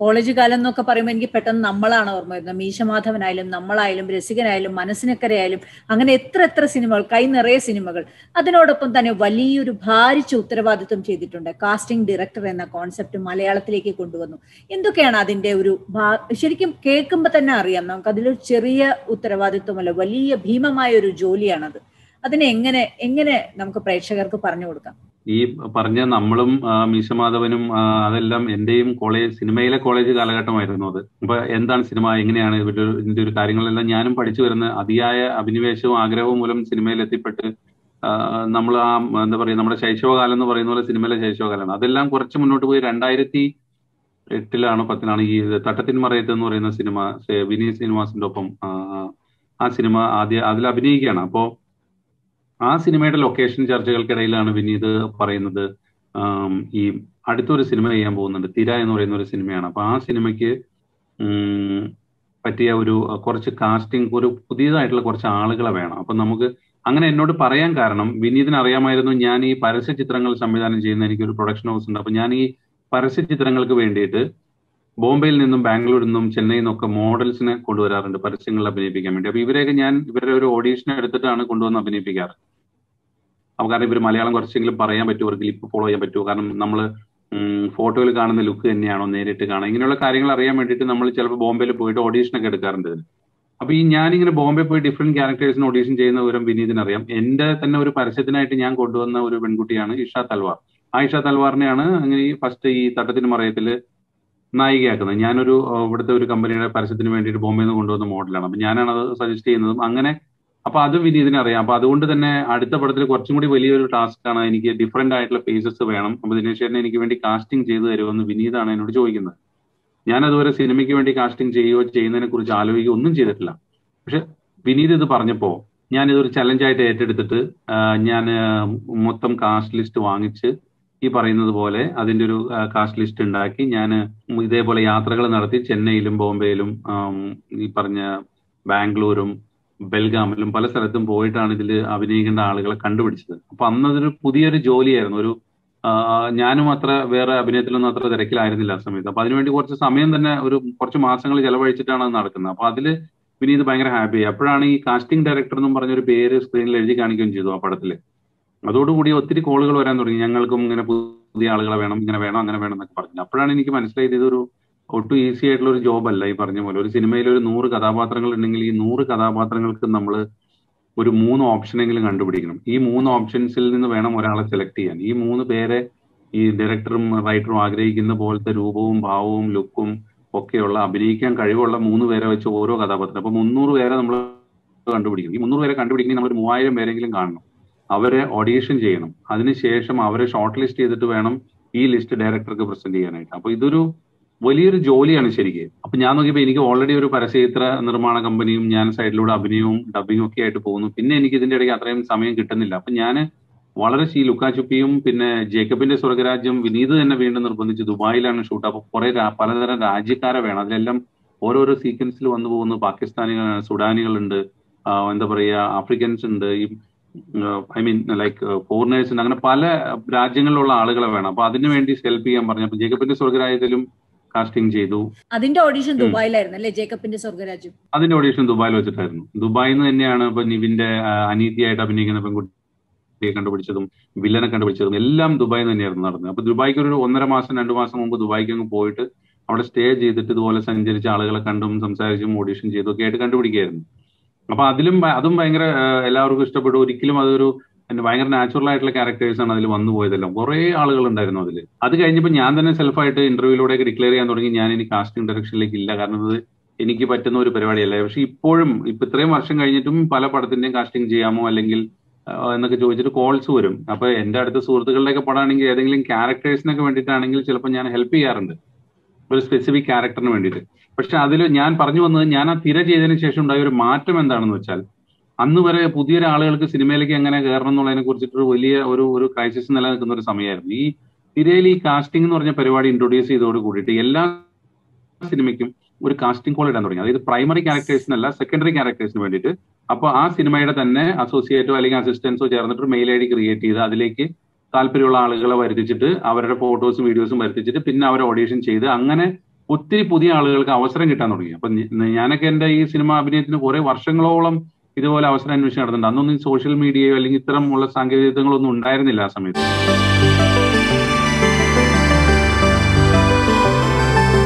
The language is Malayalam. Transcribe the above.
കോളേജ് കാലം എന്നൊക്കെ പറയുമ്പോൾ എനിക്ക് പെട്ടെന്ന് നമ്മളാണ് ഓർമ്മ വരുന്നത്. മീശമാധവനായാലും നമ്മളായാലും രസികനായാലും മനസ്സിനക്കരയായാലും അങ്ങനെ എത്ര എത്ര സിനിമകൾ കൈ നിറയെ സിനിമകൾ. അതിനോടൊപ്പം തന്നെ വലിയൊരു ഭാരിച്ച ഉത്തരവാദിത്വം ചെയ്തിട്ടുണ്ട് കാസ്റ്റിംഗ് ഡയറക്ടർ എന്ന കോൺസെപ്റ്റ് മലയാളത്തിലേക്ക് കൊണ്ടുവന്നു. എന്തൊക്കെയാണ് അതിന്റെ ഒരു ശരിക്കും കേൾക്കുമ്പോൾ തന്നെ അറിയാം. നമുക്ക് അതിലൊരു ചെറിയ ഉത്തരവാദിത്വമല്ല വലിയ ഭീമമായ ഒരു ജോലിയാണത്. അതിനെ എങ്ങനെ എങ്ങനെ നമുക്ക് പ്രേക്ഷകർക്ക് പറഞ്ഞു കൊടുക്കാം? ഈ പറഞ്ഞ നമ്മളും മീശമാധവനും അതെല്ലാം എന്റെയും കോളേജ് സിനിമയിലെ കോളേജ് കാലഘട്ടമായിരുന്നു അത്. അപ്പൊ എന്താണ് സിനിമ? എങ്ങനെയാണ്? ഇതിന്റെ ഒരു കാര്യങ്ങളെല്ലാം ഞാനും പഠിച്ചു വരുന്ന അതിയായ അഭിനിവേശവും ആഗ്രഹവും മൂലം സിനിമയിൽ എത്തിപ്പെട്ട് നമ്മൾ ആ എന്താ പറയുക നമ്മുടെ ശൈശവകാലം എന്ന് പറയുന്ന പോലെ സിനിമയിലെ ശൈശവകാലമാണ്. അതെല്ലാം കുറച്ച് മുന്നോട്ട് പോയി രണ്ടായിരത്തി എട്ടിലാണോ പത്തിലാണോ ഈ തട്ടത്തിൻ മറയത്ത് എന്ന് പറയുന്ന സിനിമ വിനീത് ശ്രീനിവാസിന്റെ ഒപ്പം ആ സിനിമ ആദ്യം അതിൽ അഭിനയിക്കുകയാണ്. അപ്പോ ആ സിനിമയുടെ ലൊക്കേഷൻ ചർച്ചകൾക്കിടയിലാണ് വിനീത് പറയുന്നത്. ഈ അടുത്തൊരു സിനിമ ചെയ്യാൻ പോകുന്നുണ്ട്. തിര എന്ന് പറയുന്ന ഒരു സിനിമയാണ്. അപ്പൊ ആ സിനിമയ്ക്ക് പറ്റിയ ഒരു കുറച്ച് കാസ്റ്റിംഗ് ഒരു പുതിയതായിട്ടുള്ള കുറച്ച് ആളുകളെ വേണം. അപ്പൊ നമുക്ക് അങ്ങനെ എന്നോട് പറയാൻ കാരണം വിനീതിന് അറിയാമായിരുന്നു ഞാൻ ഈ പരസ്യ ചിത്രങ്ങൾ സംവിധാനം ചെയ്യുന്ന എനിക്കൊരു പ്രൊഡക്ഷൻ ഹൗസ് ഉണ്ട്. അപ്പൊ ഞാൻ ഈ പരസ്യ ചിത്രങ്ങൾക്ക് വേണ്ടിയിട്ട് ബോംബെയിൽ നിന്നും ബാംഗ്ലൂരിൽ നിന്നും ചെന്നൈയിൽ നിന്നൊക്കെ മോഡൽസിനെ കൊണ്ടുവരാറുണ്ട് പരസ്യങ്ങളിൽ അഭിനയിപ്പിക്കാൻ വേണ്ടി. അപ്പൊ ഇവരെയൊക്കെ ഞാൻ ഇവരുടെ ഒരു ഓഡീഷൻ എടുത്തിട്ടാണ് കൊണ്ടുവന്ന് അഭിനയിപ്പിക്കാറ്. അപ്പൊ കാരണം ഇവർ മലയാളം കുറച്ചെങ്കിലും പറയാൻ പറ്റുമോ അവർക്ക് ലിപ്പ് ഫോളോ ചെയ്യാൻ പറ്റുമോ കാരണം നമ്മൾ ഫോട്ടോയിൽ കാണുന്ന ലുക്ക് തന്നെയാണോ നേരിട്ട് കാണാം ഇങ്ങനെയുള്ള കാര്യങ്ങൾ അറിയാൻ വേണ്ടിയിട്ട് നമ്മൾ ചിലപ്പോൾ ബോംബെയിൽ പോയിട്ട് ഓഡീഷൻ ഒക്കെ എടുക്കാറുണ്ട് അപ്പൊ ഈ ഞാനിങ്ങനെ ബോംബെ പോയി ഡിഫറെന്റ് ക്യാരക്ടേഴ്സിന് ഓഡീഷൻ ചെയ്യുന്ന വിവരം വിനീതിന് അറിയാം എന്റെ തന്നെ ഒരു പരസ്യത്തിനായിട്ട് ഞാൻ കൊണ്ടുവന്ന ഒരു പെൺകുട്ടിയാണ് ഇഷ തൽവാർ ആ ഇഷ തൽവാറിനെയാണ് അങ്ങനെ ഈ ഫസ്റ്റ് ഈ തട്ടത്തിന് മറയത്തിൽ നായികയാക്കുന്നത്. ഞാനൊരു ഇവിടുത്തെ ഒരു കമ്പനിയുടെ പരസ്യത്തിന് വേണ്ടിയിട്ട് ബോംബെയിൽ നിന്ന് കൊണ്ടുവന്ന മോഡലാണ്. അപ്പൊ ഞാനാണ് അത് സജസ്റ്റ് ചെയ്യുന്നതും അങ്ങനെ അപ്പൊ അത് വിനീതിനെ അറിയാം. അപ്പൊ അതുകൊണ്ട് തന്നെ അടുത്ത പടത്തിൽ കുറച്ചും കൂടി വലിയൊരു ടാസ്ക് ആണ് എനിക്ക് ഡിഫറെന്റ് ആയിട്ടുള്ള ഫേസസ് വേണം. അപ്പൊ ദിനേശ് ചേട്ടനെ എനിക്ക് വേണ്ടി കാസ്റ്റിംഗ് ചെയ്തു തരുമെന്ന് വിനീതാണ് എന്നോട് ചോദിക്കുന്നത്. ഞാൻ അതുവരെ സിനിമയ്ക്ക് വേണ്ടി കാസ്റ്റിംഗ് ചെയ്യുകയോ ചെയ്യുന്നതിനെ കുറിച്ച് ആലോചിക്കുകയോ ഒന്നും ചെയ്തിട്ടില്ല. പക്ഷെ വിനീത് ഇത് പറഞ്ഞപ്പോ ഞാൻ ഇതൊരു ചലഞ്ചായിട്ട് ഏറ്റെടുത്തിട്ട് ഞാൻ മൊത്തം കാസ്റ്റ് ലിസ്റ്റ് വാങ്ങിച്ച് ഈ പറയുന്നത് പോലെ അതിന്റെ ഒരു കാസ്റ്റ് ലിസ്റ്റ് ഉണ്ടാക്കി ഞാൻ ഇതേപോലെ യാത്രകൾ നടത്തി ചെന്നൈയിലും ബോംബെയിലും ഈ പറഞ്ഞ ബാംഗ്ലൂരും ബെൽഗാമിലും പല സ്ഥലത്തും പോയിട്ടാണ് ഇതിൽ അഭിനയിക്കേണ്ട ആളുകളെ കണ്ടുപിടിച്ചത്. അപ്പൊ അന്നതൊരു പുതിയൊരു ജോലിയായിരുന്നു. ഒരു ഞാനും അത്ര വേറെ അഭിനയത്തിലൊന്നും അത്ര തിരക്കിലായിരുന്നില്ല ആ സമയത്ത്. അപ്പൊ അതിനുവേണ്ടി കുറച്ച് സമയം തന്നെ ഒരു കുറച്ച് മാസങ്ങൾ ചെലവഴിച്ചിട്ടാണ് അത് നടക്കുന്നത്. അപ്പൊ അതിൽ വിനീത് ഭയങ്കര ഹാപ്പി അപ്പോഴാണ് ഈ കാസ്റ്റിംഗ് ഡയറക്ടർ എന്നും പറഞ്ഞൊരു പേര് സ്ക്രീനിൽ എഴുതി കാണിക്കുകയും ചെയ്തു ആ പടത്തിൽ. അതോടുകൂടി ഒത്തിരി കോളുകൾ വരാൻ തുടങ്ങി. ഞങ്ങൾക്കും ഇങ്ങനെ പുതിയ ആളുകളെ വേണം ഇങ്ങനെ വേണം അങ്ങനെ വേണം എന്നൊക്കെ പറഞ്ഞു അപ്പോഴാണ് എനിക്ക് മനസ്സിലായത് ഇതൊരു ഒട്ടും ഈസി ആയിട്ടുള്ള ഒരു ജോബ് അല്ല ഈ പറഞ്ഞ പോലെ. ഒരു സിനിമയിൽ ഒരു നൂറ് കഥാപാത്രങ്ങൾ ഉണ്ടെങ്കിൽ ഈ നൂറ് കഥാപാത്രങ്ങൾക്ക് നമ്മൾ ഒരു മൂന്ന് ഓപ്ഷനെങ്കിലും കണ്ടുപിടിക്കണം. ഈ മൂന്ന് ഓപ്ഷൻസിൽ നിന്ന് വേണം ഒരാളെ സെലക്ട് ചെയ്യാൻ. ഈ മൂന്ന് പേരെ ഈ ഡയറക്ടറും റൈറ്ററും ആഗ്രഹിക്കുന്ന പോലത്തെ രൂപവും ഭാവവും ലുക്കും ഒക്കെയുള്ള അഭിനയിക്കാൻ കഴിവുള്ള മൂന്ന് പേരെ വെച്ച് ഓരോ കഥാപാത്രം. അപ്പൊ മുന്നൂറ് പേരെ നമ്മൾ കണ്ടുപിടിക്കും ഈ മുന്നൂറ് പേരെ കണ്ടുപിടിക്കണമെങ്കിൽ നമ്മൾ ഒരു മൂവായിരം പേരെങ്കിലും കാണണം. അവരെ ഓഡീഷൻ ചെയ്യണം. അതിനുശേഷം അവരെ ഷോർട്ട് ലിസ്റ്റ് ചെയ്തിട്ട് വേണം ഈ ലിസ്റ്റ് ഡയറക്ടർക്ക് പ്രസന്റ് ചെയ്യാനായിട്ട്. അപ്പൊ ഇതൊരു വലിയൊരു ജോലിയാണ് ശരിക്ക്. അപ്പൊ ഞാൻ നോക്കിയപ്പോൾ എനിക്ക് ഓൾറെഡി ഒരു പരസ്യചിത്ര നിർമ്മാണ കമ്പനിയും ഞാൻ സൈഡിലൂടെ അഭിനയവും ഡബിങ്ങും ഒക്കെ ആയിട്ട് പോകുന്നു. പിന്നെ എനിക്ക് ഇതിന്റെ ഇടയ്ക്ക് അത്രയും സമയം കിട്ടുന്നില്ല. അപ്പൊ ഞാൻ വളരെ ഈ ലുക്കാച്ചുപ്പിയും പിന്നെ ജേക്കബിന്റെ സ്വർഗരാജ്യം വിനീത് തന്നെ വീണ്ടും നിർബന്ധിച്ച് ദുബായിലാണ് ഷൂട്ട് അപ്പൊ കുറെ പലതരം രാജ്യക്കാരെ വേണം. അതിലെല്ലാം ഓരോരോ സീക്വൻസിൽ വന്നു പോകുന്നു. പാകിസ്ഥാനികളാണ് സുഡാനികളുണ്ട്. എന്താ പറയുക ആഫ്രിക്കൻസ് ഉണ്ട്. ഈ ഐ മീൻ ലൈക്ക് ഫോറിനേഴ്സ് ഉണ്ട് അങ്ങനെ പല രാജ്യങ്ങളിലുള്ള ആളുകളെ വേണം. അപ്പൊ അതിനു വേണ്ടി ഹെൽപ്പ് ചെയ്യാൻ പറഞ്ഞു അപ്പൊ ജേക്കബിന്റെ സ്വർഗരാജ്യത്തിലും കാസ്റ്റിംഗ് ചെയ്തു. അതിന്റെ ഓഡീഷൻ ദുബായിലായിരുന്നു അല്ലേ ജേക്കബിന്റെ സ്വർഗരാജ്യം അതിന്റെ ഓഡീഷൻ ദുബായിൽ വെച്ചിട്ടായിരുന്നു. ദുബായിൽ നിന്ന് തന്നെയാണ് ഇപ്പൊ നിവിന്റെ അനീതിയായിട്ട് അഭിനയിക്കുന്ന പെൺകുട്ടിയെ കണ്ടുപിടിച്ചതും വില്ലനെ കണ്ടുപിടിച്ചതും എല്ലാം ദുബായിൽ നിന്ന് തന്നെയായിരുന്നു നടന്നത്. അപ്പൊ ദുബായിക്ക് ഒരു ഒന്നര മാസം രണ്ടു മാസം മുമ്പ് ദുബായിക്ക് അങ്ങ് പോയിട്ട് അവിടെ സ്റ്റേ ചെയ്തിട്ട് ഇതുപോലെ സഞ്ചരിച്ച ആളുകളെ കണ്ടും സംസാരിച്ചും ഓഡീഷൻ ചെയ്തും ഒക്കെ ആയിട്ട് കണ്ടുപിടിക്കുകയായിരുന്നു അപ്പൊ അതിലും അതും ഭയങ്കര എല്ലാവർക്കും ഇഷ്ടപ്പെട്ടു. ഒരിക്കലും അതൊരു ഭയങ്കര നാച്ചുറൽ ആയിട്ടുള്ള ക്യാരക്ടേഴ്സ് ആണ് അതിൽ വന്നു പോയതെല്ലാം. കുറെ ആളുകൾ ഉണ്ടായിരുന്നു അതിൽ അത് കഴിഞ്ഞപ്പോൾ ഞാൻ തന്നെ സെൽഫായിട്ട് ഇന്റർവ്യൂലൂടെ ഡിക്ലെയർ ചെയ്യാൻ തുടങ്ങി. ഞാൻ ഇനി കാസ്റ്റിംഗ് ഡയറക്ഷനിലേക്ക് ഇല്ല. കാരണം അത് എനിക്ക് പറ്റുന്ന ഒരു പരിപാടിയല്ല. പക്ഷെ ഇപ്പോഴും ഇപ്പൊ ഇത്രയും വർഷം കഴിഞ്ഞിട്ടും പല പടത്തിന്റെയും കാസ്റ്റിംഗ് ചെയ്യാമോ അല്ലെങ്കിൽ എന്നൊക്കെ ചോദിച്ചിട്ട് കോൾസ് വരും. അപ്പൊ എന്റെ അടുത്ത സുഹൃത്തുക്കളുടെയൊക്കെ പടമാണെങ്കിൽ ഏതെങ്കിലും ക്യാരക്ടേഴ്സിനൊക്കെ വേണ്ടിയിട്ടാണെങ്കിൽ ചിലപ്പോൾ ഞാൻ ഹെൽപ്പ് ചെയ്യാറുണ്ട്. ഒരു സ്പെസിഫിക് ക്യാരക്ടറിന് വേണ്ടിയിട്ട്. പക്ഷെ അതിൽ ഞാൻ പറഞ്ഞു വന്നത് ഞാൻ ആ തിര ചെയ്തതിന് ശേഷം ഉണ്ടായ ഒരു മാറ്റം എന്താണെന്ന് വെച്ചാൽ അന്ന് വരെ പുതിയ ആളുകൾക്ക് സിനിമയിലേക്ക് എങ്ങനെ കയറണം എന്നുള്ളതിനെ കുറിച്ചിട്ടൊരു വലിയ ഒരു ഒരു ക്രൈസിസ് നിലനിൽക്കുന്ന ഒരു സമയമായിരുന്നു. ഈ തിരയിൽ ഈ കാസ്റ്റിംഗ് എന്ന് പറഞ്ഞ പരിപാടി ഇൻട്രൊഡ്യൂസ് ചെയ്തോട് കൂടിയിട്ട് എല്ലാ സിനിമയ്ക്കും ഒരു കാസ്റ്റിംഗ് കോൾ ഇടാൻ തുടങ്ങി. അതായത് പ്രൈമറി ക്യാരക്ടേഴ്സിനല്ല സെക്കൻഡറി ക്യാരക്ടേഴ്സിന് വേണ്ടിയിട്ട്. അപ്പൊ ആ സിനിമയുടെ തന്നെ അസോസിയേറ്റോ അല്ലെങ്കിൽ അസിസ്റ്റൻസോ ചേർന്നിട്ട് ഒരു മെയിൽ ഐ ഡി ക്രിയേറ്റ് ചെയ്ത് അതിലേക്ക് താല്പര്യമുള്ള ആളുകളെ വരുത്തിച്ചിട്ട് അവരുടെ ഫോട്ടോസും വീഡിയോസും വരുത്തിച്ചിട്ട് പിന്നെ അവരെ ഓഡിഷൻ ചെയ്ത് അങ്ങനെ ഒത്തിരി പുതിയ ആളുകൾക്ക് അവസരം കിട്ടാൻ തുടങ്ങി. അപ്പൊ ഞാനൊക്കെ എന്റെ ഈ സിനിമ അഭിനയത്തിന് കുറെ വർഷങ്ങളോളം ഇതുപോലെ അവസരം അന്വേഷിച്ച് നടന്നിട്ടുണ്ട്. അന്നൊന്നും സോഷ്യൽ മീഡിയയോ അല്ലെങ്കിൽ ഇത്തരമുള്ള സാങ്കേതികത്വങ്ങളൊന്നും ഉണ്ടായിരുന്നില്ല ആ സമയത്ത്.